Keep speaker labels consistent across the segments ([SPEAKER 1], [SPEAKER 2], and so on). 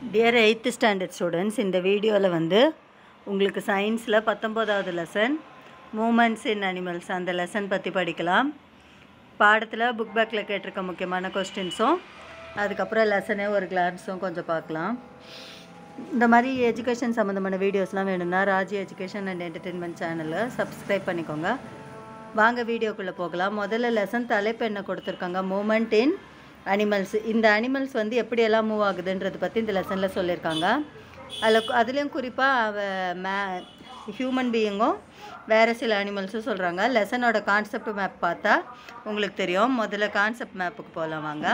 [SPEAKER 1] Dear eighth standard students இந்த வீடியோவில் வந்து உங்களுக்கு சயின்ஸில் பத்தொம்போதாவது லெசன் மூமெண்ட்ஸ் இன் அனிமல்ஸ் அந்த லெசன் பற்றி படிக்கலாம். பாடத்தில் புக் பேக்கில் கேட்டிருக்க முக்கியமான கொஸ்டின்ஸும் அதுக்கப்புறம் லெசனே ஒரு கிளான்ஸும் கொஞ்சம் பார்க்கலாம். இந்த மாதிரி எஜுகேஷன் சம்மந்தமான வீடியோஸ்லாம் வேணும்னா ராஜி எஜுகேஷன் அண்ட் என்டர்டெயின்மெண்ட் சேனலை சப்ஸ்கிரைப் பண்ணிக்கோங்க. வாங்க வீடியோக்குள்ளே போகலாம். முதல்ல லெசன் தலைப்பு என்ன கொடுத்துருக்காங்க? மூமெண்ட் இன் அனிமல்ஸ் இந்த அனிமல்ஸ் வந்து எப்படியெல்லாம் மூவ் ஆகுதுன்றது பற்றி இந்த லெசனில் சொல்லியிருக்காங்க. அதில் அதுலேயும் குறிப்பாக அவ மே ஹியூமன் பீயிங்கும் வேறு சில அனிமல்ஸும் சொல்கிறாங்க லெசனோட கான்செப்ட் மேப் பார்த்தா உங்களுக்கு தெரியும். முதல்ல கான்செப்ட் மேப்புக்கு போகலாம் வாங்க.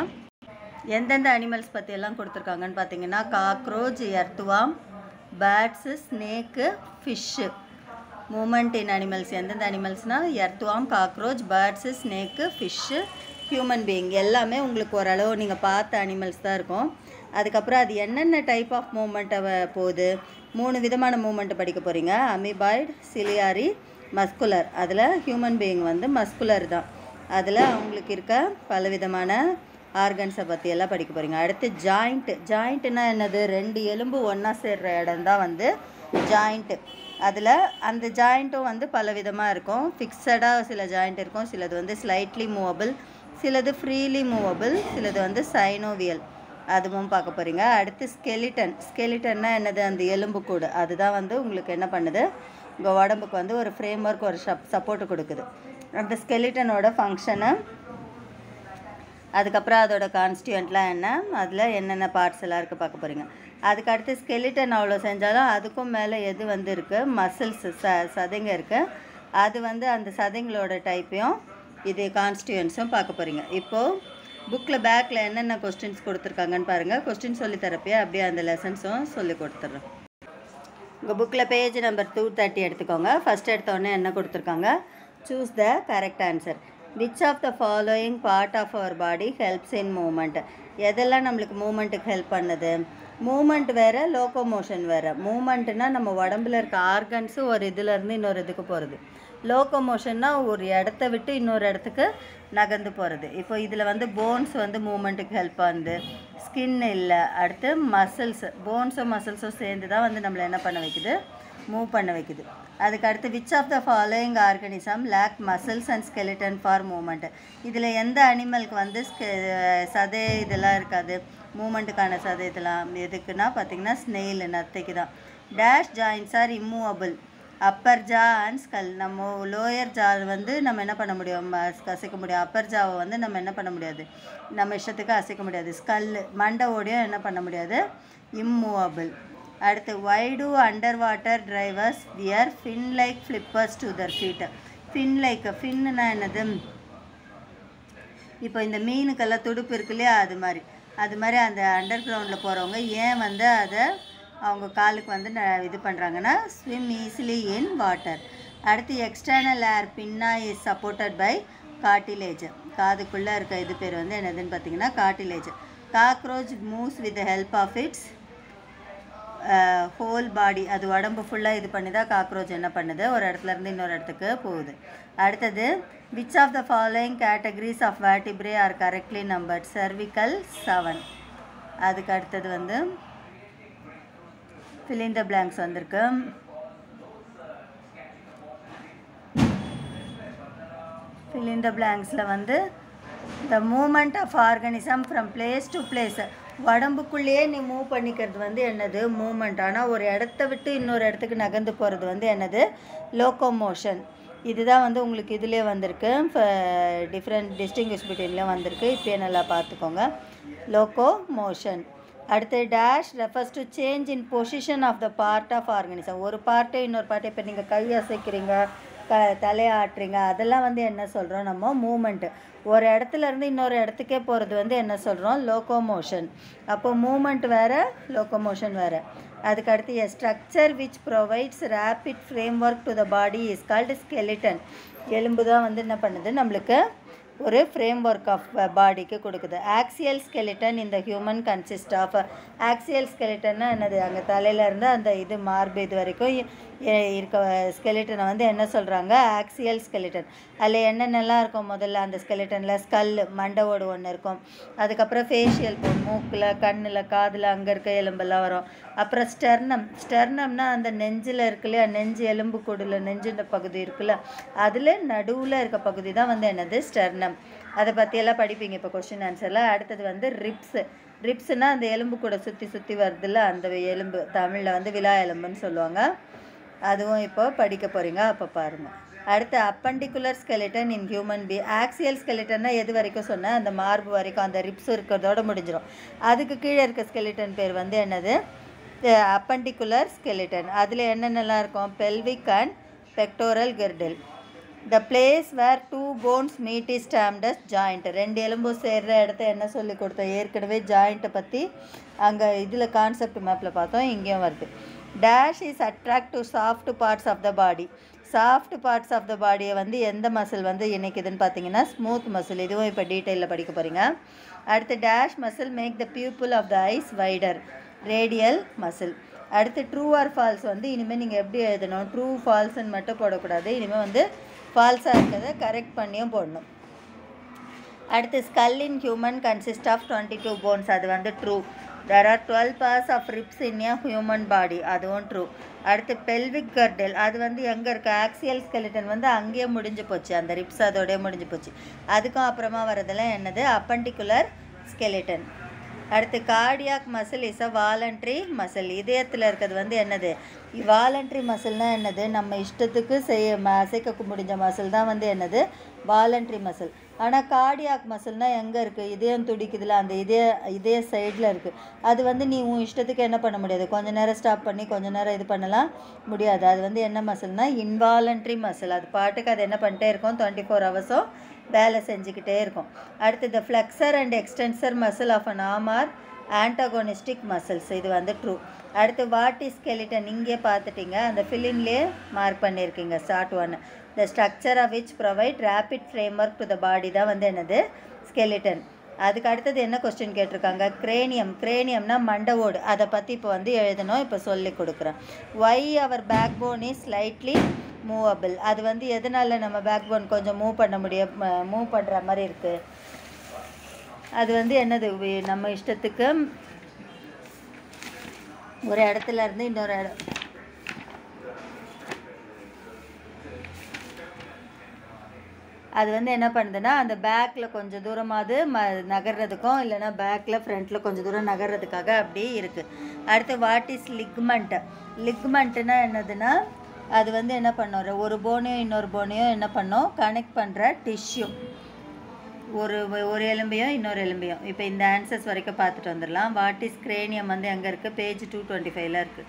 [SPEAKER 1] எந்தெந்த அனிமல்ஸ் பற்றியெல்லாம் கொடுத்துருக்காங்கன்னு பார்த்தீங்கன்னா cockroach earthworm birds snake fish movement in animals எந்தெந்த அனிமல்ஸ்னால் earthworm cockroach birds snake fish human being எல்லாமே உங்களுக்கு ஓரளவு நீங்கள் பார்த்த அனிமல்ஸ் தான் இருக்கும். அதுக்கப்புறம் அது என்னென்ன டைப் ஆஃப் மூமெண்ட்டை போகுது? மூணு விதமான மூமெண்ட்டை படிக்க போகிறீங்க அமிபாய்டு சிலியாரி மஸ்குலர் அதில் ஹியூமன் பீயிங் வந்து மஸ்குலர் தான். அதில் அவங்களுக்கு இருக்க பலவிதமான ஆர்கன்ஸை பற்றி எல்லாம் படிக்க போகிறீங்க அடுத்து ஜாயிண்ட்டு ஜாயிண்ட்டுனா என்னது? ரெண்டு எலும்பு ஒன்றா சேர்ற இடம் தான் வந்து ஜாயிண்ட்டு அதில் அந்த ஜாயிண்ட்டும் வந்து பல விதமாக இருக்கும். ஃபிக்ஸடாக சில ஜாயிண்ட் இருக்கும். சிலது வந்து ஸ்லைட்லி மூவபிள் சிலது ஃப்ரீலி மூவபிள் சிலது வந்து சைனோவியல் அதுவும் பார்க்க போகிறீங்க அடுத்து ஸ்கெலிட்டன் ஸ்கெலிட்டன்னா என்னது? அந்த எலும்புக்கூடு அதுதான் வந்து உங்களுக்கு என்ன பண்ணுது? உங்கள் உடம்புக்கு வந்து ஒரு ஃப்ரேம் ஒர்க் ஒரு சப் சப்போர்ட் கொடுக்குது. அந்த ஸ்கெலிட்டனோட ஃபங்க்ஷனு அதுக்கப்புறம் அதோட கான்ஸ்டியூண்ட்லாம் என்ன? அதில் என்னென்ன பார்ட்ஸ் எல்லாம் இருக்குது பார்க்க போகிறீங்க அதுக்கு அடுத்து ஸ்கெலிட்டன் அவ்வளோ செஞ்சாலும் அதுக்கும் மேலே எது வந்து இருக்குது மசில்ஸ் ச சதைங்க இருக்குது அது வந்து அந்த சதைங்களோட டைப்பையும் இது கான்ஸ்டியூன்ஸும் பார்க்க போகிறீங்க இப்போது புக்கில் பேக்கில் என்னென்ன கொஸ்டின்ஸ் கொடுத்துருக்காங்கன்னு பாருங்கள் கொஸ்டின் சொல்லித்தரப்பே அப்படியே அந்த லெசன்ஸும் சொல்லி கொடுத்துட்றேன் உங்கள் புக்கில் பேஜ் நம்பர் டூ தேர்ட்டி எடுத்துக்கோங்க. ஃபஸ்ட் எடுத்தோடனே என்ன கொடுத்துருக்காங்க? Choose the correct answer which of the following part of our body helps in movement எதெல்லாம் நம்மளுக்கு மூமெண்ட்டுக்கு ஹெல்ப் பண்ணுது? மூமெண்ட் வேறு லோக்கோமோஷன் வேறு. மூமெண்ட்டுனால் நம்ம உடம்புல இருக்க ஆர்கன்ஸும் ஒரு இதுலேருந்து இன்னொரு இதுக்கு போகிறது லோக்கோமோஷன்னா ஒரு இடத்த விட்டு இன்னொரு இடத்துக்கு நகர்ந்து போகிறது இப்போ இதில் வந்து போன்ஸ் வந்து மூமெண்ட்டுக்கு ஹெல்ப் ஆகுது. ஸ்கின் இல்லை. அடுத்து மசில்ஸ் போன்ஸும் மசில்ஸும் சேர்ந்து தான் வந்து நம்மளை என்ன பண்ண வைக்குது? மூவ் பண்ண வைக்குது. அதுக்கு அடுத்து which of the following organism lack muscles and skeleton for movement இதில் எந்த அனிமலுக்கு வந்து சதை இதெல்லாம் இருக்காது? மூமெண்ட்டுக்கான சதை இதெல்லாம் எதுக்குன்னா பார்த்திங்கன்னா ஸ்னெயில் நத்தைக்கு தான் dash joints are immovable upper jaw and skull நம்ம லோயர் ஜா வந்து நம்ம என்ன பண்ண முடியும்? அசைக்க முடியும். அப்பர் ஜாவை வந்து நம்ம என்ன பண்ண முடியாது? நம்ம இஷ்டத்துக்கு அசைக்க முடியாது. ஸ்கல் மண்டை ஓடியும் என்ன பண்ண முடியாது? இம்மூவபிள் அடுத்து wide under water drivers wear fin like flippers to their feet fin like ஃபின்னுனா என்னது? இப்போ இந்த மீனுக்கெல்லாம் துடுப்பு இருக்கு இல்லையா? அது மாதிரி. அது மாதிரி அந்த அண்டர் கிரவுண்டில் போகிறவங்க ஏன் வந்து அதை அவங்க காலுக்கு வந்து இது பண்ணுறாங்கன்னா ஸ்விம் ஈஸிலி இன் வாட்டர் அடுத்து external ear pinna is supported by cartilage காதுக்குள்ளே இருக்க இது பேர் வந்து என்னதுன்னு பார்த்தீங்கன்னா cartilage cockroach moves with help of its whole body அது உடம்பு ஃபுல்லாக இது பண்ணி தான் காக்ரோச் என்ன பண்ணுது? ஒரு இடத்துலேருந்து இன்னொரு இடத்துக்கு போகுது. அடுத்தது which of the following categories of vertebrae are correctly number cervical seven அதுக்கு அடுத்தது வந்து ஃபிலிங் த பிளாங்க்ஸ் வந்திருக்கு. ஃபிலிங் த பிளாங்க்ஸில் வந்து the movement of organism from place to place உடம்புக்குள்ளேயே நீ மூவ் பண்ணிக்கிறது வந்து என்னது? மூமெண்ட் ஆனால் ஒரு இடத்த விட்டு இன்னொரு இடத்துக்கு நகர்ந்து போகிறது வந்து என்னது? லோக்கோமோஷன் இதுதான் வந்து உங்களுக்கு இதுலேயே வந்திருக்கு. இப்போ டிஃப்ரெண்ட் டிஸ்டிங்விஷ் பிட்வீன்லேயும் வந்திருக்கு. இப்போயே நல்லா பார்த்துக்கோங்க. லோக்கோ மோஷன் அடுத்து dash refers to change in position of the part of organism ஒரு பார்ட்டு இன்னொரு பார்ட்டு இப்போ நீங்கள் கை அசைக்கிறீங்க க தலையாட்டுறீங்க அதெல்லாம் வந்து என்ன சொல்கிறோம் நம்ம? மூமெண்ட்டு ஒரு இடத்துல இருந்து இன்னொரு இடத்துக்கே போகிறது வந்து என்ன சொல்கிறோம் லோக்கோமோஷன் அப்போ மூமெண்ட் வேறு லோக்கோமோஷன் வேறு. அதுக்கு அடுத்து a structure which provides rapid framework to the body is called skeleton எலும்பு தான் வந்து என்ன பண்ணுது? நம்மளுக்கு ஒரு ஃப்ரேம் ஒர்க் ஆஃப் பாடிக்கு கொடுக்குது. ஆக்சியல் ஸ்கெலிட்டன் இந்த ஹியூமன் கன்சிஸ்ட் ஆஃப் ஆக்சியல் ஸ்கெலிட்டன்னா என்னது? அங்கே தலையிலேருந்து அந்த இது மார்பு இது வரைக்கும் இருக்க ஸ்கெலிட்டனை வந்து என்ன சொல்கிறாங்க ஆக்சியல் ஸ்கெலிட்டன் அதில் என்னென்னலாம் இருக்கும்? முதல்ல அந்த ஸ்கெலிட்டனில் ஸ்கல் மண்டவோடு ஒன்று இருக்கும். அதுக்கப்புறம் ஃபேஷியல் போன் மூக்கில் கண்ணில் காதில் அங்கே இருக்க எலும்பெல்லாம் வரும். அப்புறம் ஸ்டெர்னம் ஸ்டெர்னம்னா அந்த நெஞ்சில் இருக்கு இல்லையா? நெஞ்சு எலும்பு கூடுல நெஞ்சுன்ற பகுதி இருக்குல்ல? அதில் நடுவில் இருக்க பகுதி தான் வந்து என்னது? ஸ்டெர்னம் அதை பற்றியெல்லாம் படிப்பீங்க இப்போ கொஷின் ஆன்சரில் அடுத்தது வந்து ரிப்ஸு ரிப்ஸுனால் அந்த எலும்பு கூட சுற்றி சுற்றி வருதுல்ல? அந்த எலும்பு தமிழில் வந்து விழா எலும்புன்னு சொல்லுவாங்க. அதுவும் இப்போ படிக்க போகிறீங்க அப்போ பாருங்கள் அடுத்து appendicular skeleton in human be axial ஸ்கெலிட்டன்னா எது வரைக்கும் சொன்னேன் அந்த மார்பு வரைக்கும் அந்த ரிப்ஸ் இருக்கிறதோட முடிஞ்சிடும் அதுக்கு கீழே இருக்க skeleton பேர் வந்து என்னது? Appendicular skeleton. அதில் என்னென்னலாம் இருக்கும்? Pelvic and pectoral girdle. The place where two bones meet is termed joint joint ரெண்டு எலும்பு சேர்கிற இடத்த என்ன சொல்லி கொடுத்தோம் ஏற்கனவே ஜாயிண்ட்டை பற்றி அங்கே இதில் கான்செப்ட் மேப்பில் பார்த்தோம் இங்கேயும் வருது. Dash is attract to soft parts of the body soft parts of the பாடியை வந்து எந்த மசில் வந்து இணைக்குதுன்னு பார்த்தீங்கன்னா ஸ்மூத் மசில் இதுவும் இப்போ டீட்டெயிலில் படிக்க போகிறீங்க அடுத்து dash muscle make the pupil of the eyes wider radial muscle அடுத்து ட்ரூ ஆர் ஃபால்ஸ் வந்து இனிமேல் நீங்கள் எப்படி எழுதணும்? ட்ரூ ஃபால்ஸ்ன்னு மட்டும் போடக்கூடாது. இனிமேல் வந்து ஃபால்ஸாக இருக்கிறத கரெக்ட் பண்ணியும் போடணும். அடுத்து skull in human consist of twenty two bones அது வந்து true there are twelve pairs of ribs in a human body அதுவும் ட்ரூ அடுத்து பெல்விக் கர்டல் அது வந்து எங்கே இருக்குது ஆக்சியல் ஸ்கெலிட்டன் வந்து அங்கேயே முடிஞ்சு போச்சு. அந்த ரிப்ஸ் அதோடய முடிஞ்சு போச்சு. அதுக்கும் அப்புறமா வரதெல்லாம் என்னது? அப்பண்டிகுலர் ஸ்கெலிட்டன் அடுத்து cardiac muscle is a voluntary muscle இதயத்தில் இருக்கிறது வந்து என்னது? வாலண்ட்ரி மசில்னால் என்னது? நம்ம இஷ்டத்துக்கு செய்ய அசைக்க முடிஞ்ச மசில் தான் வந்து என்னது? வாலண்ட்ரி மசில் ஆனால் கார்டியாக் மசில்னால் எங்கே இருக்குது இதயம் துடிக்குதுல அந்த இதய இதய சைடில் இருக்குது அது வந்து நீ உன் இஷ்டத்துக்கு என்ன பண்ண முடியாது. கொஞ்ச நேரம் ஸ்டாப் பண்ணி கொஞ்ச நேரம் இது பண்ணலாம் முடியாது. அது வந்து என்ன மசில்னால் இன்வாலண்ட்ரி மசில் அது பாட்டுக்கு அது என்ன பண்ணிட்டே இருக்கும்? டுவெண்ட்டி ஃபோர் ஹவர்ஸும் வேலை செஞ்சுக்கிட்டே இருக்கும். அடுத்து the flexor and extensor muscle of an arm are antagonistic muscles இது வந்து ட்ரூ அடுத்து வாட் இஸ் ஸ்கெலிட்டன் இங்கே பார்த்துட்டிங்க. அந்த ஃபிலிம்லேயே மார்க் பண்ணியிருக்கீங்க start on the structure of which provide rapid framework to the body தான் வந்து என்னது? ஸ்கெலிட்டன் அதுக்கு அடுத்தது என்ன கொஸ்டின் கேட்டிருக்காங்க? கிரேனியம் கிரேனியம்னா மண்டவோடு அதை பற்றி இப்போ வந்து எழுதணும் இப்போ சொல்லி கொடுக்குறேன். Why our backbone is slightly movable. அது வந்து எதனால் நம்ம பேக் போன் கொஞ்சம் மூவ் பண்ண முடியும் மூவ் பண்ணுற மாதிரி இருக்குது அது வந்து என்னது நம்ம இஷ்டத்துக்கு ஒரு இடத்துல இருந்து இன்னொரு இடம். அது வந்து என்ன பண்ணுதுன்னா அந்த பேக்கில் கொஞ்சம் தூரமாவது ம நகர்றதுக்கும் இல்லைன்னா பேக்கில் ஃப்ரண்ட்டில் கொஞ்சம் தூரம் நகர்றதுக்காக அப்படி இருக்குது அடுத்து வாட் இஸ் லிக்மெண்ட்? லிக்மெண்ட்டுனா என்னதுன்னா அது வந்து என்ன பண்ணோம்? ஒரு போனையும் இன்னொரு போனையும் என்ன பண்ணோம்? கனெக்ட் பண்ணுற டிஷ்யூ ஒரு ஒரு எலும்பையும் இன்னொரு எலும்பையும் இப்போ இந்த ஆன்சர்ஸ் வரைக்கும் பார்த்துட்டு வந்துடலாம். வாட் இஸ் கிரேனியம் வந்து எங்கே இருக்குது பேஜ் டூ டுவெண்ட்டி ஃபைவ்ல இருக்குது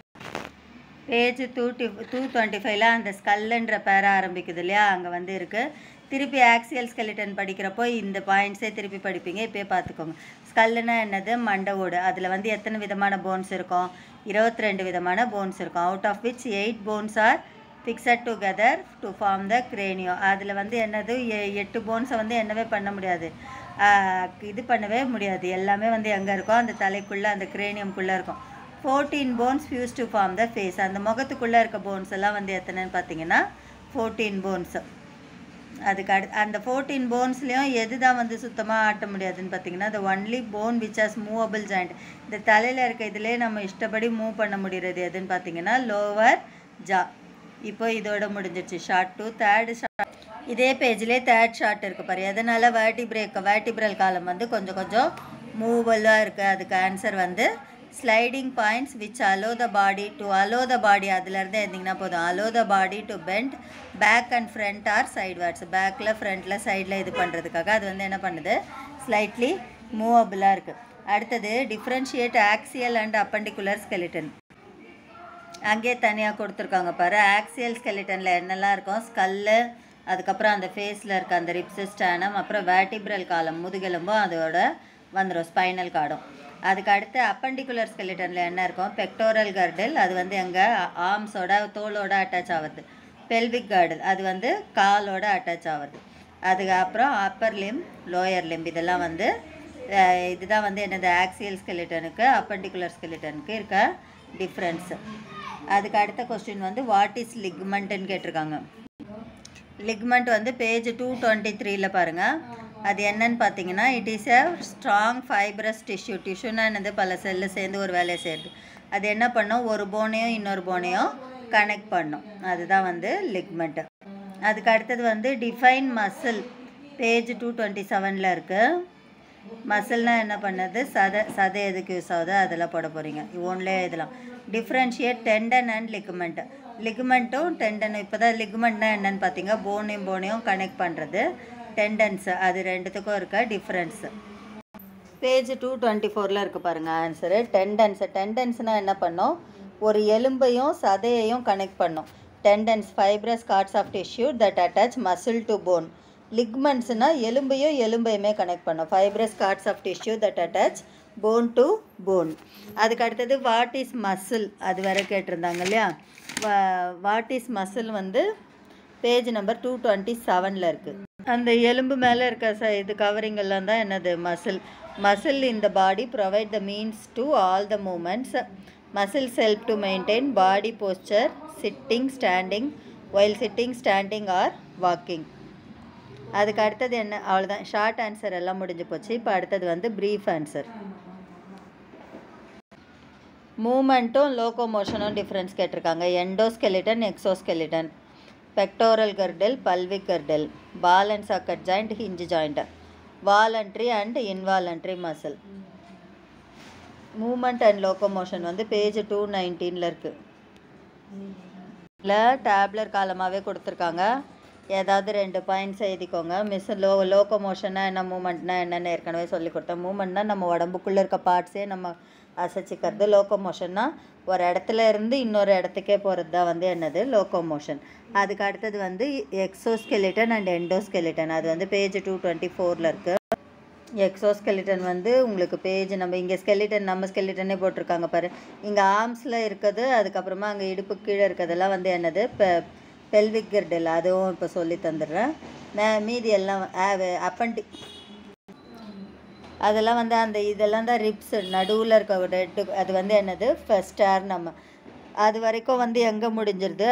[SPEAKER 1] பேஜ் டூ டி டூ டுவெண்ட்டி ஃபைவ்ல அந்த ஸ்கல்லுன்ற பேர ஆரம்பிக்குது இல்லையா? அங்கே வந்து இருக்குது திருப்பி ஆக்சியல் ஸ்கெலிட்டன் படிக்கிறப்போ இந்த பாயிண்ட்ஸே திருப்பி படிப்பீங்க. இப்போயே பார்த்துக்கோங்க ஸ்கல்லுனா என்னது? மண்டை ஓடு. அதில் வந்து எத்தனை விதமான போன்ஸ் இருக்கும்? இருபத்தி ரெண்டு விதமான போன்ஸ் இருக்கும். Out of which eight bones are fixed together to form the cranio அதில் வந்து என்னது? எ- எட்டு போன்ஸை வந்து என்னவே பண்ண முடியாது. இது பண்ணவே முடியாது. எல்லாமே வந்து எங்கே இருக்கும்? அந்த தலைக்குள்ளே அந்த கிரேனியம்குள்ளே இருக்கும். Fourteen bones fuse to form the face அந்த முகத்துக்குள்ளே இருக்க போன்ஸ் எல்லாம் வந்து எத்தனைன்னு பார்த்தீங்கன்னா ஃபோர்டீன் போன்ஸு அதுக்கு அடு அந்த ஃபோர்டீன் போன்ஸ்லேயும் எது தான் வந்து சுத்தமாக ஆட்ட முடியாதுன்னு பார்த்தீங்கன்னா the only bone which has movable joint இந்த தலையில் இருக்க இதிலே நம்ம இஷ்டப்படி மூவ் பண்ண முடிகிறது எதுன்னு பார்த்தீங்கன்னா லோவர் ஜா இப்போ இதோட முடிஞ்சிருச்சு ஷார்ட் டூ தேர்டு ஷார்ட் இதே பேஜ்லேயே தேர்ட் ஷார்ட் இருக்குது பாரு. எதனால் வேர்டிப்ரேக் வேர்டிப்ரல் காலம் வந்து கொஞ்சம் கொஞ்சம் மூவபுளாக இருக்குது அதுக்கு ஆன்சர் வந்து sliding points which allow the body to allow the body அதுலேருந்து இருந்தீங்கன்னா போதும். Allow the body to bend back and front or sideways பேக்கில் ஃப்ரண்ட்டில் சைடில் இது பண்ணுறதுக்காக அது வந்து என்ன பண்ணுது? ஸ்லைட்லி மூவபுளாக இருக்குது அடுத்தது differentiate axial and appendicular skeleton அங்கேயே தனியாக கொடுத்துருக்காங்க பாரு. ஆக்சியல் ஸ்கெலிட்டனில் என்னெல்லாம் இருக்கும்? ஸ்கல்லு அதுக்கப்புறம் அந்த ஃபேஸில் இருக்க அந்த ரிப்ஸு ஸ்டானம் அப்புறம் வேட்டிப்ரல் காலம் முதுகெலும்பும் அதோட வந்துடும் ஸ்பைனல் கார்டும். அதுக்கு அடுத்து அப்பண்டிகுலர் ஸ்கெலிட்டனில் என்ன இருக்கும்? பெக்டோரல் கார்டில் அது வந்து எங்கள் ஆர்ம்ஸோட தோலோட அட்டாச் ஆகுது பெல்விக் கார்டில் அது வந்து காலோட அட்டாச் ஆகுது அதுக்கப்புறம் அப்பர் லிம் லோயர் லிம் இதெல்லாம் வந்து இதுதான் வந்து என்னது ஆக்சியல் ஸ்கெலிட்டனுக்கு அப்பண்டிகுலர் ஸ்கெலிட்டனுக்கு இருக்க டிஃப்ரென்ஸு அதுக்கு அடுத்த கொஸ்டின் வந்து வாட் இஸ் லிக்மெண்ட்டுன்னு கேட்டிருக்காங்க. லிக்மெண்ட் வந்து பேஜ் டூ டுவெண்ட்டி த்ரீல பாருங்கள் அது என்னன்னு பார்த்தீங்கன்னா it is a strong fibrous tissue டிஷ்யூனா என்னது? பல செல்லு சேர்ந்து ஒரு வேலையை செய்யுது. அது என்ன பண்ணும்? ஒரு போனையும் இன்னொரு போனையும் கனெக்ட் பண்ணும். அதுதான் வந்து லிக்மெண்ட்டு அதுக்கு அடுத்தது வந்து define muscle page two twenty செவனில் இருக்குது மசில்னால் என்ன பண்ணுது? சதை சதை எதுக்கு யூஸ் ஆகுது? அதில் போட போகிறீங்க ஒன்லே இதெல்லாம் டிஃப்ரென்ஷியேட் டெண்டன் அண்ட் லிக்மெண்ட் லிக்மெண்ட்டும் டெண்டனும் இப்போ தான் லிக்மெண்ட்னா என்னென்னு பார்த்தீங்க? போனையும் போனையும் கனெக்ட் பண்ணுறது டெண்டன்ஸ் அது ரெண்டுத்துக்கும் இருக்க டிஃப்ரென்ஸு பேஜ் டூ டுவெண்ட்டி ஃபோரில் இருக்குது பாருங்கள் ஆன்சரு டெண்டன்ஸு டெண்டன்ஸ்னால் என்ன பண்ணோம்? ஒரு எலும்பையும் சதையையும் கனெக்ட் பண்ணும். Tendons fibrous cords of tissue that attach muscle to bone லிக்மெண்ட்ஸ்னால் எலும்பையும் எலும்பையுமே கனெக்ட் பண்ணும். Fibrous cords of tissue that attach bone to bone அதுக்கு அடுத்தது வாட் இஸ் மசில் அது வேற கேட்டிருந்தாங்க இல்லையா? வாட் இஸ் மசில் வந்து பேஜ் நம்பர் டூ டுவெண்ட்டி செவனில் இருக்குது அந்த எலும்பு மேலே இருக்க ச இது கவரிங்கெல்லாம் தான் என்னது மசில் மசில் இந்த body provide the means to all the movements muscles help to maintain body posture sitting standing while sitting standing or walking அதுக்கு அடுத்தது என்ன? அவ்வளோதான் ஷார்ட் ஆன்சர் எல்லாம் முடிஞ்சு போச்சு. இப்போ அடுத்தது வந்து ப்ரீஃப் ஆன்சர் மூமெண்ட்டும் லோகோமோஷனும் டிஃப்ரென்ஸ் கேட்டிருக்காங்க. Endoskeleton exoskeleton pectoral girdle pelvic girdle ball and joint hinge joint voluntary and involuntary muscle movement and locomotion வந்து பேஜ் டூ நைன்டீனில் இருக்குது இல்லை டேப்லர் காலமாகவே கொடுத்துருக்காங்க. ஏதாவது ரெண்டு பாயிண்ட்ஸ் எழுதிக்கோங்க. மிஸ் லோ லோக்கோமோஷனாக என்ன மூமெண்ட்னா என்னென்னு ஏற்கனவே சொல்லி கொடுத்தேன். மூமெண்ட்னால் நம்ம உடம்புக்குள்ளே இருக்க பார்ட்ஸே நம்ம அசைச்சிக்கிறது லோகோமோஷன்னா ஒரு இடத்துல இருந்து இன்னொரு இடத்துக்கே போகிறது தான் வந்து என்னது? லோகோமோஷன் அதுக்கு அடுத்தது வந்து எக்ஸோஸ்கெலிட்டன் அண்ட் எண்டோஸ்கெலிட்டன் அது வந்து பேஜ் டூ டுவெண்ட்டி ஃபோரில் இருக்குது எக்ஸோஸ்கெலிட்டன் வந்து உங்களுக்கு பேஜ் நம்ம இங்கே ஸ்கெலிட்டன் நம்ம ஸ்கெலிட்டனே போட்டிருக்காங்க பாரு. இங்கே ஆர்ம்ஸில் இருக்குது அதுக்கப்புறமா அங்கே இடுப்பு கீழே இருக்கிறதெல்லாம் வந்து என்னது? பெ பெல்விக் கிர்டில் அதுவும் இப்போ சொல்லி தந்துடுறேன். மே- மீதி எல்லாம் அப்பண்டி அதெல்லாம் வந்து அந்த இதெல்லாம் தான் ரிப்ஸ் நடுவில் இருக்க ரெட்டு அது வந்து என்னது? ஃபஸ்டார் நம்ம. அது வரைக்கும் வந்து எங்கே முடிஞ்சிருது?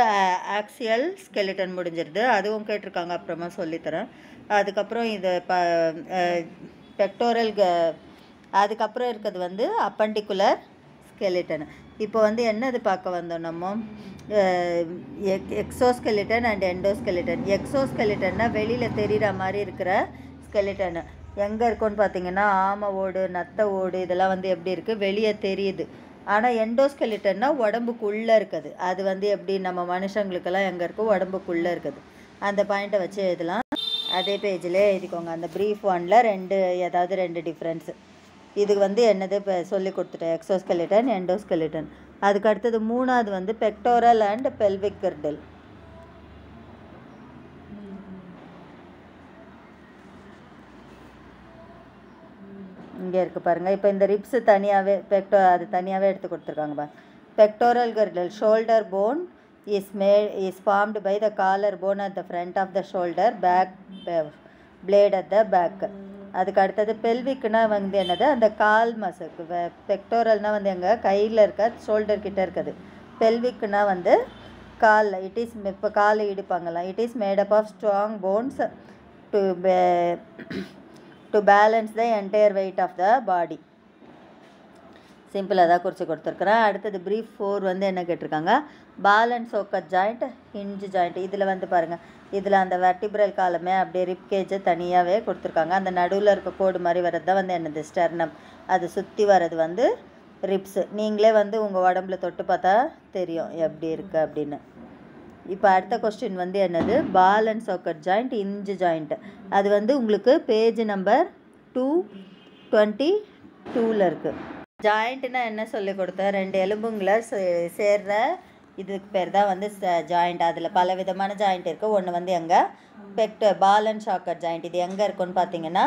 [SPEAKER 1] ஆக்சியல் ஸ்கெலிட்டன் முடிஞ்சிருது. அதுவும் கேட்டிருக்காங்க அப்புறமா சொல்லித்தரேன். அதுக்கப்புறம் இது ப பெக்டோரல் அதுக்கப்புறம் இருக்கிறது வந்து அப்பண்டிகுலர் ஸ்கெலிட்டன் இப்போ வந்து என்னது பார்க்க வந்தோம் நம்ம? எக்ஸோஸ்கெலிட்டன் அண்ட் எண்டோஸ்கெலிட்டன் எக்ஸோஸ்கெலிட்டன்னா வெளியில் தெரிகிற மாதிரி இருக்கிற ஸ்கெலிட்டன் எங்கே இருக்கும்னு பார்த்தீங்கன்னா ஆமை ஓடு நத்த ஓடு இதெல்லாம் வந்து எப்படி இருக்குது வெளியே தெரியுது. ஆனால் எண்டோஸ்கெலிட்டன்னா உடம்புக்குள்ளே இருக்குது. அது வந்து எப்படி நம்ம மனுஷங்களுக்கெல்லாம் எங்கே இருக்கோ உடம்புக்குள்ளே இருக்குது. அந்த பாயிண்ட்டை வச்சு எழுதலாம். அதே பேஜில் எழுதிக்கோங்க. அந்த ப்ரீஃப் ஒனில் ரெண்டு ஏதாவது ரெண்டு டிஃப்ரென்ஸு இது வந்து என்னது? இப்போ சொல்லி கொடுத்துட்டேன். எக்ஸோஸ்கெலிட்டன் எண்டோஸ்கெலிட்டன் அதுக்கு அடுத்தது மூணாவது வந்து பெக்டோரல் அண்ட் பெல்விக் கிர்டல் இங்கே இருக்குது பாருங்கள் இப்போ இந்த ரிப்ஸு தனியாகவே பெக்டோ அது தனியாகவே எடுத்து கொடுத்துருக்காங்க பாருங்க pectoral girdle shoulder bone is may is formed by the collar bone at the front of the shoulder back blade at the back அதுக்கு அடுத்தது பெல்விக்குனா வந்து என்னது? அந்த கால் மசுக்கு பெக்டோரல்னால் வந்து எங்கள் கையில் இருக்க ஷோல்டர் கிட்டே இருக்குது. பெல்விக்குனா வந்து காலில் இட் இஸ் இப்போ காலை இடிப்பாங்கலாம் it is made up of strong bones to to balance the entire weight of the body சிம்பிளாக தான் குறித்து கொடுத்துருக்குறேன். அடுத்தது ப்ரீஃப் ஃபோர் வந்து என்ன கேட்டிருக்காங்க? பேலன்ஸ் ஒக்க ஜாயிண்ட் ஹிஞ்சு ஜாயிண்ட் இதில் வந்து பாருங்கள் இதில் அந்த வெர்டிபிரல் காலமே அப்படியே ரிப் கேஜை தனியாகவே கொடுத்துருக்காங்க. அந்த நடுவில் இருக்க கோடு மாதிரி வர்றது தான் வந்து என்னது? ஸ்டர்னம் அது சுற்றி வர்றது வந்து ரிப்ஸு நீங்களே வந்து உங்கள் உடம்புல தொட்டு பார்த்தா தெரியும் எப்படி இருக்குது அப்படின்னு. இப்போ அடுத்த கொஸ்டின் வந்து என்னது? Ball and socket joint hinge joint அது வந்து உங்களுக்கு பேஜ் நம்பர் டூ டுவெண்ட்டி டூவில் இருக்குது ஜாயிண்ட்னா என்ன சொல்லி கொடுத்தேன் ரெண்டு எலும்புங்களை சே- சேர்ற இதுக்கு பேர் தான் வந்து ஜாயிண்ட் அதில் பல விதமான ஜாயிண்ட் இருக்குது ஒன்று வந்து எங்கே? பெக்ட் பால் அண்ட் ஷாக்கர் ஜாயிண்ட் இது எங்கே இருக்குன்னு பார்த்தீங்கன்னா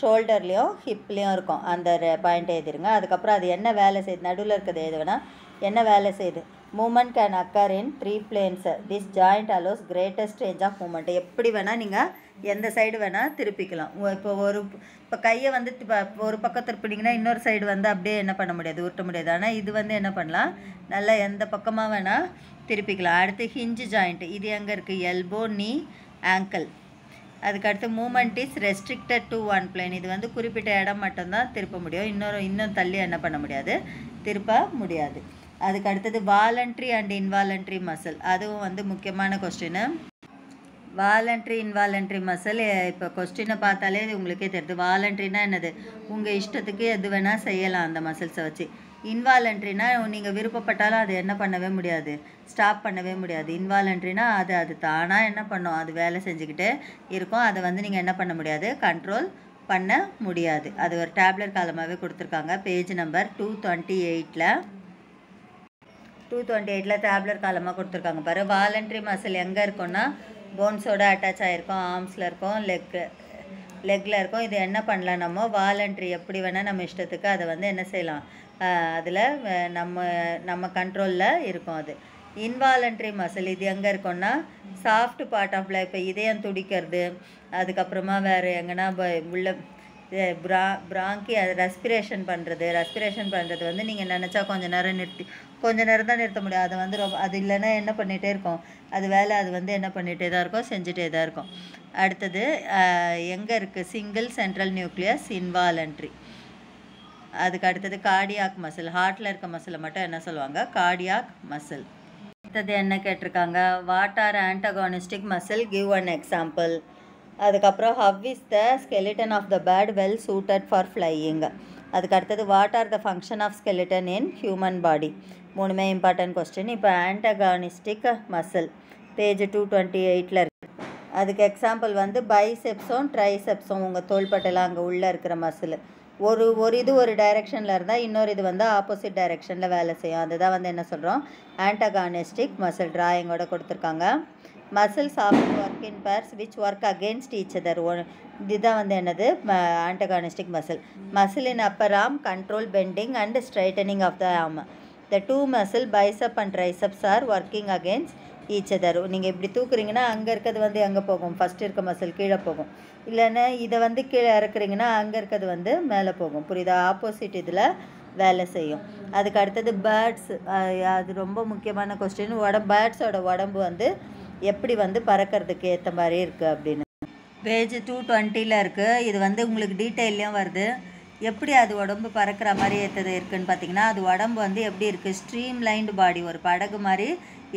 [SPEAKER 1] ஷோல்டர்லேயும் ஹிப்லேயும் இருக்கும். அந்த பாயிண்ட் எழுதிருங்க அதுக்கப்புறம் அது என்ன வேலை செய்யுது நடுவில் இருக்கிறது வேணால் என்ன வேலை செய்யுது movement can occur in three planes this joint allows greatest range of movement எப்படி வேணால் நீங்கள் எந்த சைடு வேணால் திருப்பிக்கலாம். இப்போ ஒரு இப்போ கையை வந்து இப்போ ஒரு பக்கம் திருப்பினீங்கன்னா இன்னொரு சைடு வந்து அப்படியே என்ன பண்ண முடியாது உருட்ட முடியாது. ஆனால் இது வந்து என்ன பண்ணலாம்? நல்லா எந்த பக்கமாக வேணால் திருப்பிக்கலாம். அடுத்து ஹிஞ்சு ஜாயிண்ட் இது எங்கே இருக்குது எல்போ நீ ஆங்கிள் அதுக்கடுத்து movement is restricted to one plane இது வந்து குறிப்பிட்ட இடம் மட்டும்தான் திருப்ப முடியும். இன்னொரு இன்னும் தள்ளி என்ன பண்ண முடியாது? திருப்ப முடியாது. அதுக்கு அடுத்தது வாலண்ட்ரி அண்ட் இன்வாலண்ட்ரி மசில் அதுவும் வந்து முக்கியமான கொஸ்டின் வாலண்ட்ரி இன்வாலண்ட்ரி மசில் இப்போ கொஸ்டினை பார்த்தாலே இது உங்களுக்கே தெரியுது. வாலண்ட்ரினா என்னது? உங்கள் இஷ்டத்துக்கு எது வேணால் செய்யலாம் அந்த மசில்ஸை வச்சு. இன்வாலண்ட்ரினா நீங்கள் விருப்பப்பட்டாலும் அது என்ன பண்ணவே முடியாது. ஸ்டாப் பண்ணவே முடியாது. இன்வாலண்ட்ரினா அது அது தானாக என்ன பண்ணும்? அது வேலை செஞ்சுக்கிட்டே இருக்கும். அதை வந்து நீங்கள் என்ன பண்ண முடியாது? கண்ட்ரோல் பண்ண முடியாது. அது ஒரு டேப்லெட் காலமாகவே கொடுத்துருக்காங்க. பேஜ் நம்பர் டூ டுவெண்ட்டி எயிட்டில் டூ டுவெண்ட்டி எயிட்டில் டேப்லெட் காலமாக கொடுத்துருக்காங்க. பாரு வாலண்ட்ரி மசில் எங்கே இருக்கும்னா போன்ஸோட அட்டாச் ஆகிருக்கும் ஆர்ம்ஸில் இருக்கும் லெக் லெக்கில் இருக்கும். இது என்ன பண்ணலாம் நம்ம? வாலண்ட்ரி எப்படி வேணால் நம்ம இஷ்டத்துக்கு அதை வந்து என்ன செய்யலாம்? அதில் நம்ம நம்ம கண்ட்ரோலில் இருக்கும் அது. இன்வாலண்ட்ரி மசில் இது எங்கே இருக்கும்னா சாஃப்ட் பார்ட் ஆஃப் லைஃப் இதயம் துடிக்கிறது அதுக்கப்புறமா வேறு எங்கன்னா உள்ள ப்ரா பிராங்கி அது ரெஸ்பிரேஷன் பண்ணுறது ரெஸ்பிரேஷன் பண்ணுறது வந்து நீங்கள் நினச்சா கொஞ்ச நேரம் நிறுத்தி கொஞ்ச நேரம் தான் நிறுத்த முடியும். அதை வந்து ரொம்ப அது இல்லைன்னா என்ன பண்ணிகிட்டே இருக்கும்? அது வேலை அது வந்து என்ன பண்ணிகிட்டே தான் இருக்கும்? செஞ்சுட்டே தான் இருக்கும். அடுத்தது எங்கே இருக்குது சிங்கிள் சென்ட்ரல் நியூக்ளியஸ் இன்வாலன்ட்ரி அதுக்கு அடுத்தது கார்டியாக் மசில் ஹார்ட்டில் இருக்க மசிலை மட்டும் என்ன சொல்லுவாங்க? கார்டியாக் மசில் அடுத்தது என்ன கேட்டிருக்காங்க? What are antagonistic muscle give an example அதுக்கப்புறம் how is the skeleton of the bird well suited for flying அதுக்கு அடுத்தது what are the function of skeleton in human body மூணுமே இம்பார்ட்டன்ட் கொஸ்டின் இப்போ antagonistic muscle page two twenty எயிட்டில் இருக்குது அதுக்கு example வந்து பைசெப்ஸும் ட்ரைசெப்ஸும் உங்கள் தோள்பட்டெல்லாம் அங்கே உள்ளே இருக்கிற மசில் ஒரு ஒரு இது ஒரு டைரெக்ஷனில் இருந்தால் இன்னொரு இது வந்து ஆப்போசிட் டைரெக்ஷனில் வேலை செய்யும். அதுதான் வந்து என்ன சொல்கிறோம் ஆன்டகானிஸ்டிக் மசில் ட்ராயிங்கோட கொடுத்துருக்காங்க. Muscles of work in pairs which work against each other one இதுதான் வந்து என்னது? Antagonistic muscle மசிலின் upper arm control bending and straightening of the arm the two muscle biceps and triceps are working against each other நீங்கள் இப்படி தூக்குறீங்கன்னா அங்கே இருக்கிறது வந்து எங்கே போகும்? ஃபஸ்ட் இருக்க மசில் கீழே போகும். இல்லைன்னா இதை வந்து கீழே இறக்குறீங்கன்னா அங்கே இருக்கிறது வந்து மேலே போகும். புரியுதா? ஆப்போசிட் இதில் வேலை செய்யும். அதுக்கு அடுத்தது பேர்ட்ஸ் அது ரொம்ப முக்கியமான கொஸ்டின் உடம்பு பேர்ட்ஸோட உடம்பு வந்து எப்படி வந்து பறக்கிறதுக்கு ஏற்ற மாதிரி இருக்குது அப்படின்னு. பேஜ் டூ டுவெண்ட்டியில் இருக்குது இது வந்து உங்களுக்கு டீட்டெயிலையும் வருது. எப்படி அது உடம்பு பறக்கிற மாதிரி ஏற்றது இருக்குதுன்னு பார்த்தீங்கன்னா அது உடம்பு வந்து எப்படி இருக்குது ஸ்ட்ரீம் லைன்டு பாடி ஒரு படகு மாதிரி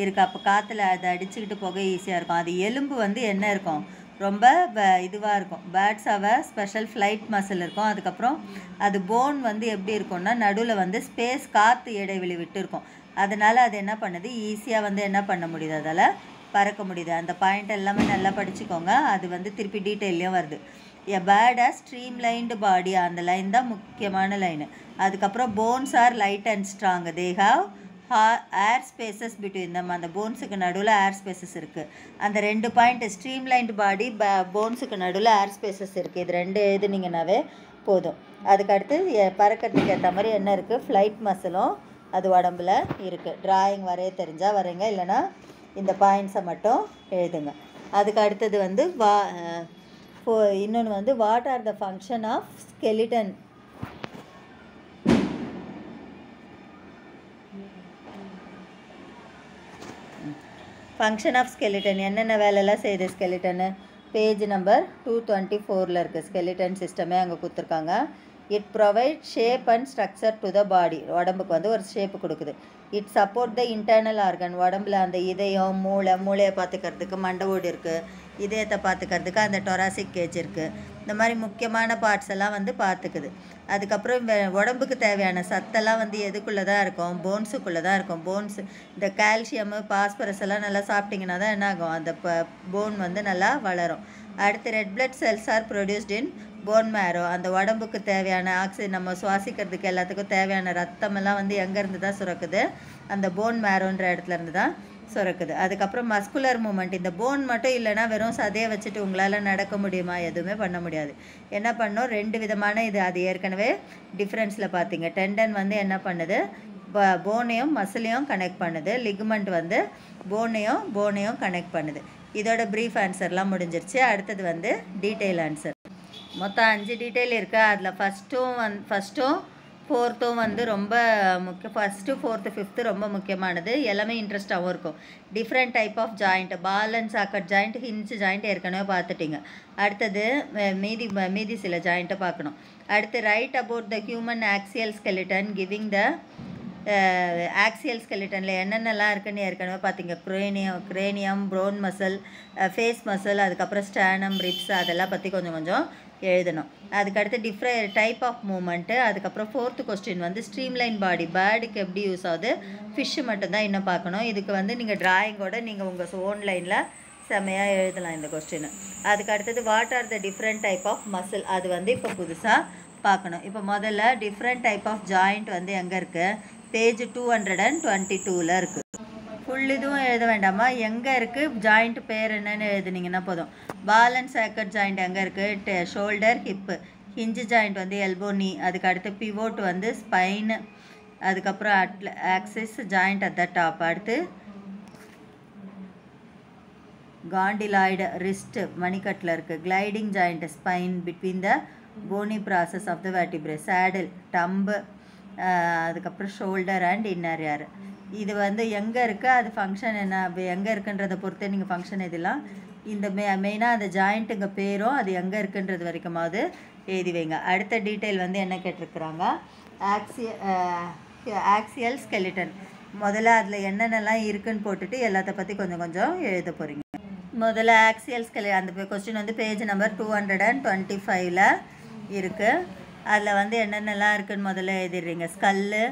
[SPEAKER 1] இருக்குது அப்போ காற்றுல அதை அடிச்சுக்கிட்டு போக ஈஸியாக இருக்கும். அது எலும்பு வந்து என்ன இருக்கும்? ரொம்ப இதுவாக இருக்கும். பேர்ட்ஸ் அவ ஸ்பெஷல் ஃப்ளைட் மசில் இருக்கும். அதுக்கப்புறம் அது போன் வந்து எப்படி இருக்கும்னா நடுவில் வந்து ஸ்பேஸ் காற்று இடைவெளி விட்டு இருக்கும். அதனால் அது என்ன பண்ணுது? ஈஸியாக வந்து என்ன பண்ண முடியுது? அதால் பறக்க முடியுது. அந்த பாயிண்ட் எல்லாமே நல்லா படிச்சுக்கோங்க. அது வந்து திருப்பி டீட்டெயிலையும் வருது. A bird a streamlined body அந்த லைன் தான் முக்கியமான லைனு அதுக்கப்புறம் bones are light and strong they have air spaces between them அந்த போன்ஸுக்கு நடுவில் ஏர் ஸ்பேசஸ் இருக்குது அந்த ரெண்டு பாயிண்ட் ஸ்ட்ரீம் லைன்டு பாடி போன்ஸுக்கு நடுவில் ஏர் ஸ்பேசஸ் இருக்குது இது ரெண்டு எழுதுனீங்கன்னாவே போதும். அதுக்கு அடுத்து எ- பறக்கிறதுக்கு ஏற்ற மாதிரி என்ன இருக்குது ஃப்ளைட் மசிலும் அது உடம்புல இருக்குது ட்ராயிங் வரைய தெரிஞ்சால் வரைங்க இல்லைன்னா இந்த பாயிண்ட்ஸை மட்டும் எழுதுங்க. அதுக்கு அடுத்தது வந்து வா ஃபோ uh, இன்னொன்று வந்து what are the function of skeleton function of skeleton என்னென்ன வேலையெல்லாம் செய்யுது skeleton page number two twenty ஃபோரில் இருக்குது ஸ்கெலிட்டன் சிஸ்டமே அங்கே கொடுத்துருக்காங்க. It provide shape and structure to the body உடம்புக்கு வந்து ஒரு ஷேப்பு கொடுக்குது. It support the internal organ உடம்புல அந்த இதயம் மூளை மூளையை பார்த்துக்கிறதுக்கு மண்டை ஓடு இருக்குது இதயத்தை பார்த்துக்கிறதுக்கு அந்த டொராசிக் கேஜ் இருக்குது இந்த மாதிரி முக்கியமான பார்ட்ஸ் எல்லாம் வந்து பார்த்துக்குது. அதுக்கப்புறம் உடம்புக்கு தேவையான சத்தெல்லாம் வந்து எதுக்குள்ளே தான் இருக்கும்? போன்ஸுக்குள்ளே தான் இருக்கும். போன்ஸ் இந்த கால்சியமு பாஸ்பரஸ் எல்லாம் நல்லா சாப்பிட்டிங்கன்னா தான் என்ன ஆகும் அந்த ப போன் வந்து நல்லா வளரும். அடுத்து red blood cells are produced in bone marrow அந்த உடம்புக்கு தேவையான ஆக்சிஜன் நம்ம சுவாசிக்கிறதுக்கு எல்லாத்துக்கும் தேவையான ரத்தமெல்லாம் வந்து எங்கேருந்து தான் சுரக்குது? அந்த போன் மேரோன்ற இடத்துலேருந்து தான் சுரக்குது அதுக்கப்புறம் மஸ்குலர் மூமெண்ட் இந்த போன் மட்டும் இல்லைன்னா வெறும் சதையை வச்சுட்டு உங்களால் நடக்க முடியுமா? எதுவுமே பண்ண முடியாது. என்ன பண்ணோம் ரெண்டு விதமான இது அது ஏற்கனவே டிஃப்ரென்ஸில் பார்த்தீங்க. டெண்டன் வந்து என்ன பண்ணுது? போனையும் மசிலையும் கனெக்ட் பண்ணுது. லிக்மெண்ட் வந்து போனையும் போனையும் கனெக்ட் பண்ணுது. இதோட ப்ரீஃப் ஆன்சர்லாம் முடிஞ்சிருச்சு. அடுத்தது வந்து டீட்டெயில் ஆன்சர் மொத்தம் அஞ்சு டீட்டெயில் இருக்குது அதில் ஃபஸ்ட்டும் வந் ஃபஸ்ட்டும் ஃபோர்த்தும் வந்து ரொம்ப முக்கிய ஃபஸ்ட்டு ஃபோர்த்து ஃபிஃப்த்து ரொம்ப முக்கியமானது. எல்லாமே இன்ட்ரெஸ்ட்டாகவும் இருக்கும். Different type of joint ball and socket joint hinge joint ஏற்கனவே பார்த்துட்டிங்க. அடுத்தது மீதி மீதி சில ஜாயிண்ட்டை பார்க்கணும். அடுத்து write about the human axial skeleton giving the axial ஸ்கெலிட்டனில் என்னென்னலாம் இருக்குன்னு ஏற்கனவே பார்த்தீங்க. Cranium cranium bone muscle face muscle அதுக்கப்புறம் ஸ்டானம் ரிப்ஸ் அதெல்லாம் பற்றி கொஞ்சம் கொஞ்சம் எழுதணும். அதுக்கடுத்து டிஃப்ரெண்ட் டைப் ஆஃப் மூமெண்ட்டு அதுக்கப்புறம் ஃபோர்த்து கொஸ்டின் வந்து ஸ்ட்ரீம்லைன் பாடி பேர்டுக்கு எப்படி யூஸ் ஆகுது? ஃபிஷ்ஷு மட்டும்தான் இன்னும் பார்க்கணும். இதுக்கு வந்து நீங்கள் ட்ராயிங்கோட நீங்கள் உங்கள் ஓன்லைனில் செம்மையாக எழுதலாம் இந்த கொஸ்டின் அதுக்கு அடுத்தது what are the different type of muscle அது வந்து இப்போ புதுசாக பார்க்கணும். இப்போ முதல்ல டிஃப்ரெண்ட் டைப் ஆஃப் ஜாயிண்ட் வந்து எங்கே இருக்குது page two hundred and twenty டூவில் இருக்குது ஃபுல் இதுவும் எழுத வேண்டாமா? எங்கே இருக்குது ஜாயிண்ட் பேர் என்னென்னு எழுதுனீங்கன்னா போதும். பேலன்ஸ் ஆக்கர் ஜாயிண்ட் எங்கே இருக்குது ஷோல்டர் ஹிப்பு ஹிஞ்சு ஜாயிண்ட் வந்து எல்போ நீ அதுக்கு அடுத்து பிவோட் வந்து ஸ்பைனு அதுக்கப்புறம் atlas axis joint at the top அடுத்து காண்டிலாய்டு ரிஸ்ட்டு மணிக்கட்டில் இருக்குது gliding joint spine between the bony process of the vertebrae. Saddle thumb அதுக்கப்புறம் ஷோல்டர் அண்ட் இன்னர் யார் இது வந்து எங்கே இருக்குது அது ஃபங்க்ஷன் என்ன? எங்கே இருக்குன்றதை பொறுத்து நீங்கள் ஃபங்க்ஷன் இதெல்லாம் இந்த மெ மெயினாக அந்த ஜாயிண்ட்டுங்க பேரும் அது எங்கே இருக்குன்றது வரைக்குமாவது எழுதி வைங்க. அடுத்த டீட்டெயில் வந்து என்ன கேட்டிருக்கிறாங்க? ஆக்சிய ஆக்சியல் ஸ்கெலிட்டன் முதல்ல அதில் என்னென்னலாம் இருக்குன்னு போட்டுட்டு எல்லாத்த பற்றி கொஞ்சம் கொஞ்சம் எழுத போகிறீங்க முதல்ல ஆக்சியல் ஸ்கெலி அந்த கொஸ்டின் வந்து page number two hundred and twenty ஃபைவ்ல இருக்குது அதில் வந்து என்னென்னலாம் இருக்குன்னு முதல்ல எழுதிடுறீங்க. ஸ்கல்லு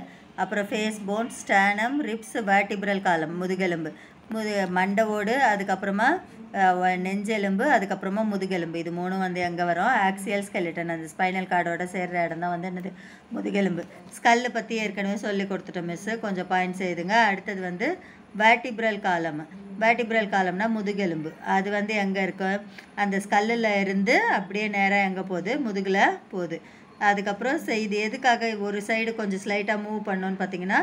[SPEAKER 1] அப்புறம் face bone sternum ribs vertebral column முதுகெலும்பு. முது மண்டவோடு அதுக்கப்புறமா நெஞ்செலும்பு அதுக்கப்புறமா முதுகெலும்பு. இது மூணும் வந்து எங்கே வரும்? ஆக்சியல் ஸ்கெலிட்டன் அந்த ஸ்பைனல் கார்டோட சேர்கிற இடம் தான் வந்து என்னது? முதுகெலும்பு. ஸ்கல்லு பற்றி ஏற்கனவே சொல்லி கொடுத்துட்டோம் மிஸ்ஸு கொஞ்சம் பாயிண்ட்ஸ் எழுதுங்க. அடுத்தது வந்து வேர்டிபிரல் காலம் வேர்டிபிரல் காலம்னா முதுகெலும்பு. அது வந்து எங்கே இருக்கும் அந்த ஸ்கல்லில் இருந்து அப்படியே நேராக எங்கே போகுது? முதுகில் போகுது. அதுக்கப்புறம் இது எதுக்காக ஒரு சைடு கொஞ்சம் ஸ்லைட்டாக மூவ் பண்ணோன்னு பார்த்தீங்கன்னா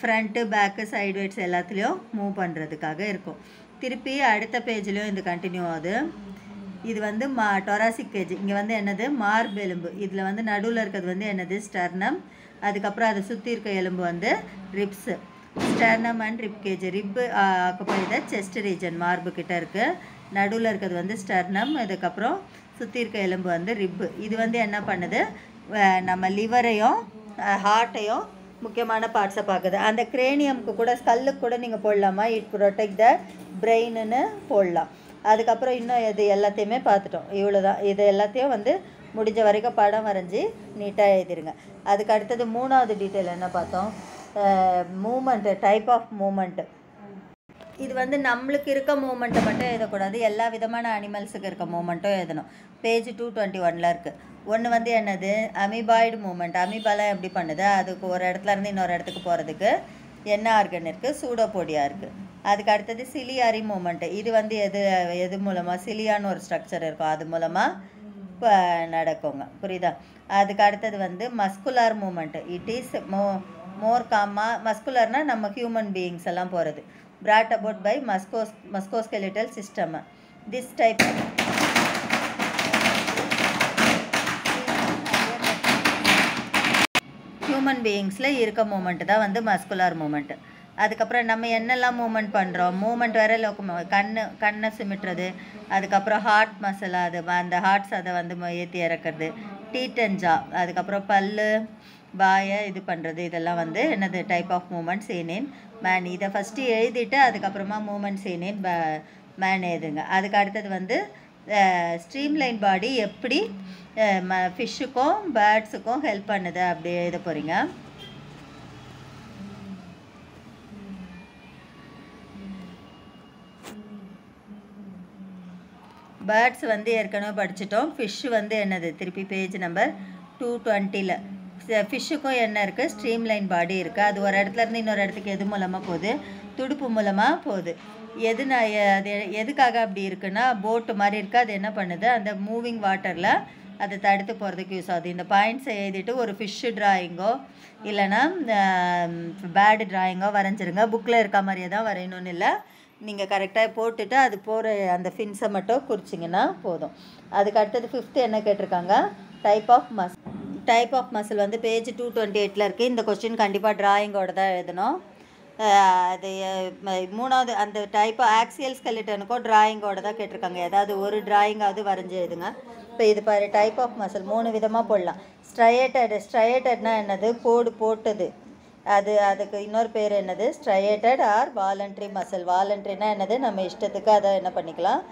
[SPEAKER 1] ஃப்ரண்ட்டு பேக்கு சைடு வெயிட்ஸ் எல்லாத்துலேயும் மூவ் பண்ணுறதுக்காக இருக்கும். திருப்பி அடுத்த பேஜ்லேயும் இது கண்டினியூ ஆகுது. இது வந்து மா டொராசிக் கேஜ் இங்கே வந்து என்னது? மார்பெலும்பு இதில் வந்து நடுவில் இருக்கிறது வந்து என்னது? ஸ்டர்னம் அதுக்கப்புறம் அதை சுற்றி இருக்க எலும்பு வந்து ribs sternum and rib cage rib occupy the chest region மார்பு கிட்ட இருக்குது நடுவில் இருக்கிறது வந்து ஸ்டர்னம் அதுக்கப்புறம் சுற்றி இருக்க எலும்பு வந்து ரிப்பு இது வந்து என்ன பண்ணுது? நம்ம லிவரையும் ஹார்ட்டையும் முக்கியமான பார்ட்ஸை பார்க்குது. அந்த கிரேனியம்க்கு கூட ஸ்கல்லுக்கு கூட நீங்கள் போடலாமா? இட் ப்ரொடெக்ட் த பிரெயின்னு போடலாம். அதுக்கப்புறம் இன்னும் இது எல்லாத்தையுமே பார்த்துட்டோம். இவ்வளோ தான் இது எல்லாத்தையும் வந்து முடிஞ்ச வரைக்கும் படம் வரைஞ்சி நீட்டாக எழுதிருங்க. அதுக்கு அடுத்தது மூணாவது டீட்டெயில் என்ன பார்த்தோம்? மூமெண்ட்டு டைப் ஆஃப் மூமெண்ட்டு இது வந்து நம்மளுக்கு இருக்க மூமெண்ட்டை மட்டும் எழுதக்கூடாது. எல்லா விதமான அனிமல்ஸுக்கு இருக்க மூமெண்ட்டும் எழுதணும். பேஜ் டூ டுவெண்ட்டி ஒனில் இருக்குது ஒன்று வந்து என்னது? Amoeboid moment. அமிபாலாம் எப்படி பண்ணுது? அதுக்கு ஒரு இடத்துல இருந்து இன்னொரு இடத்துக்கு போகிறதுக்கு என்ன ஆர்கன் இருக்குது சூடோபோடியா இருக்குது அதுக்கு அடுத்தது சிலியாரி மூமெண்ட்டு இது வந்து எது எது மூலமாக சிலியான்னு ஒரு ஸ்ட்ரக்சர் இருக்கும். அது மூலமாக இப்போ நடக்குங்க. புரியுதா? அதுக்கு அடுத்தது வந்து மஸ்குலார் மூமெண்ட். இட் இஸ் மோ மோர் காமா மஸ்குலர்னால் நம்ம ஹியூமன் பீயிங்ஸ் எல்லாம் போகிறது brought about by மஸ்கோஸ் musculoskeletal system this type human பீயிங்ஸில் இருக்க மூமெண்ட் தான் வந்து மஸ்குலார் மூமெண்ட் அதுக்கப்புறம் நம்ம என்னெல்லாம் மூமெண்ட் பண்ணுறோம் மூமெண்ட் வேறு லோக்கம் கண்ணு கண்ணை சிமிட்டுறது. அதுக்கப்புறம் ஹார்ட் மசில் அது அந்த ஹார்ட்ஸ் அதை வந்து ஏற்றி இறக்குறது. டீட்டன்ஜா ஜா அதுக்கப்புறம் பல்லு பாயை இது பண்ணுறது இதெல்லாம் வந்து என்னது டைப் ஆஃப் மூமெண்ட்ஸ் ஏனேன் மேன் இதை ஃபஸ்ட்டு எழுதிட்டு அதுக்கப்புறமா மூமெண்ட்ஸ் ஏனேன் மேன் எழுதுங்க. அதுக்கு அடுத்தது வந்து ஸ்ட்ரீம்லைன் பாடி எப்படி ஃபிஷ்ஷுக்கும் பேர்ட்ஸுக்கும் ஹெல்ப் பண்ணுது அப்படி எழுத போகிறீங்க பேர்ட்ஸ் வந்து ஏற்கனவே படிச்சிட்டோம். ஃபிஷ்ஷு வந்து என்னது? திருப்பி பேஜ் நம்பர் டூ டுவெண்ட்டியில் ஃபிஷ்ஷுக்கும் என்ன இருக்குது ஸ்ட்ரீம்லைன் பாடி இருக்குது அது ஒரு இடத்துலேருந்து இன்னொரு இடத்துக்கு எது மூலமாக போகுது? துடுப்பு மூலமாக போகுது. எது நான் அது எதுக்காக அப்படி இருக்குன்னா போட்டு மாதிரி இருக்குது அது என்ன பண்ணுது? அந்த மூவிங் வாட்டரில் அதை தடுத்து போகிறதுக்கு யூஸ் ஆகுது. இந்த பாயிண்ட்ஸை எழுதிட்டு ஒரு ஃபிஷ்ஷு ட்ராயிங்கோ இல்லைன்னா பேடு ட்ராயிங்கோ வரைஞ்சிருங்க. புக்கில் இருக்க மாதிரியே தான் வரையணும்னு இல்லை. நீங்கள் கரெக்டாக போட்டுட்டு அது போகிற அந்த ஃபின்ஸை மட்டும் குறிச்சிங்கன்னா போதும். அதுக்கு அடுத்தது ஃபிஃப்த்து என்ன கேட்டிருக்காங்க? டைப் ஆஃப் மஸ் டைப் ஆஃப் மசில் வந்து பேஜ் டூ டுவெண்ட்டி எயிட்டில் இருக்குது இந்த கொஸ்டின் கண்டிப்பாக ட்ராயிங்கோட தான் எழுதணும். அது மூணாவது அந்த டைப் ஆக்சியல் ஸ்கெலிட்டனுக்கோ டிராயிங்கோட தான் கேட்டிருக்காங்க. ஏதாவது ஒரு டிராயிங்காவது வரைஞ்சி எழுதுங்க. இப்போ இது பாரு டைப் ஆஃப் மசில் மூணு விதமாக போடலாம். ஸ்ட்ரையேட்டட் ஸ்ட்ரையேட்டட்னா என்னது? கோடு போட்டது. அது அதுக்கு இன்னொரு பேர் என்னது? ஸ்ட்ரையேட்டட் ஆர் வாலண்ட்ரி மசில் வாலண்ட்ரினா என்னது? நம்ம இஷ்டத்துக்கு அதை என்ன பண்ணிக்கலாம்?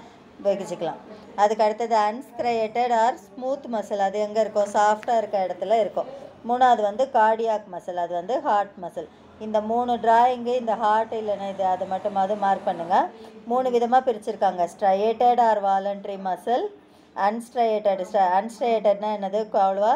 [SPEAKER 1] உபயோகிச்சிக்கலாம் அதுக்கு அடுத்தது அன்ஸ்கிரையேட்டட் ஆர் ஸ்மூத் மசில் அது எங்கே இருக்கும்? சாஃப்டாக இருக்க இடத்துல இருக்கும். மூணாவது வந்து கார்டியாக் மசில் அது வந்து ஹார்ட் மசில் இந்த மூணு டிராயிங்கு இந்த ஹார்ட் இல்லைன்னா இது அது மட்டுமாவது மார்க் பண்ணுங்கள் மூணு விதமாக பிரிச்சிருக்காங்க. Striated or voluntary muscle unstriated ஸ்ட அன்ஸ்ட்ரையேட்டட்னா என்னது? அவ்வளோவா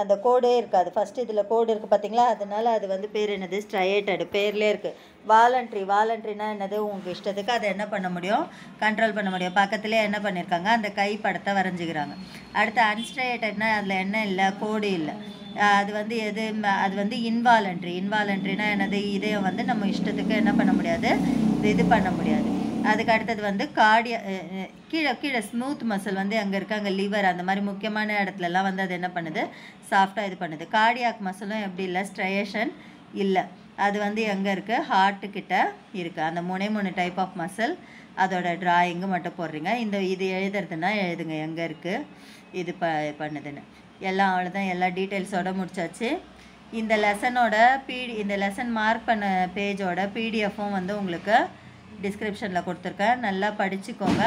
[SPEAKER 1] அந்த கோடே இருக்காது. ஃபஸ்ட்டு இதில் கோடு இருக்குது பார்த்தீங்களா அதனால அது வந்து பேர் என்னது? ஸ்ட்ரையேட்டடு பேர்லேயே இருக்குது வாலண்ட்ரி வாலண்ட்ரினா என்னது? உங்கள் இஷ்டத்துக்கு அதை என்ன பண்ண முடியும்? கண்ட்ரோல் பண்ண முடியும். பக்கத்துலேயே என்ன பண்ணியிருக்காங்க அந்த கை படத்தை வரைஞ்சிக்கிறாங்க. அடுத்து அன்ஸ்ட்ரையேட்டட்னா அதில் என்ன இல்லை? கோடு இல்லை. அது வந்து எது அது வந்து இன்வாலண்ட்ரி இன்வாலண்ட்ரினா என்னது? இதை வந்து நம்ம இஷ்டத்துக்கு என்ன பண்ண முடியாது? இது பண்ண முடியாது. அதுக்கு அடுத்தது வந்து கார்டிய கீழே கீழே ஸ்மூத் மசில் வந்து அங்கே இருக்காங்க லிவர் அந்த மாதிரி முக்கியமான இடத்துலலாம் வந்து அது என்ன பண்ணுது? சாஃப்டாக இது பண்ணுது. கார்டியாக் மசிலும் எப்படி இல்லை? ஸ்ட்ரையேஷன் இல்லை. அது வந்து எங்கே இருக்குது ஹார்ட்டுக்கிட்ட இருக்குது அந்த மூணே மூணு டைப் ஆஃப் மசில் அதோட ட்ராயிங்கு மட்டும் போடுறீங்க. இந்த இது எழுதுறதுன்னா எழுதுங்க. எங்கே இருக்குது இது ப பண்ணுதுன்னு. எல்லாம் அவ்வளோதான் எல்லா டீட்டெயில்ஸோட முடிச்சாச்சு. இந்த லெசனோட பிடி இந்த லெசன் மார்க் பண்ண பேஜோட பிடிஎஃப்பும் வந்து உங்களுக்கு டிஸ்கிரிப்ஷனில் கொடுத்துருக்கேன். நல்லா படிச்சுக்கோங்க.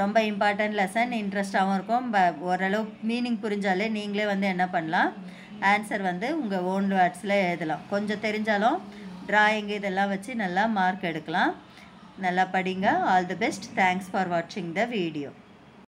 [SPEAKER 1] ரொம்ப இம்பார்ட்டன்ட் லெசன் இன்ட்ரெஸ்டாகவும் இருக்கும். ப ஓரளவு மீனிங் புரிஞ்சாலே நீங்களே வந்து என்ன பண்ணலாம்? ஆன்சர் வந்து உங்கள் ஓன் வேர்ட்ஸில் எழுதலாம். கொஞ்சம் தெரிஞ்சாலும் டிராயிங் இதெல்லாம் வச்சு நல்லா மார்க் எடுக்கலாம். நல்லா படிங்க. All the best thanks for வாட்சிங் த வீடியோ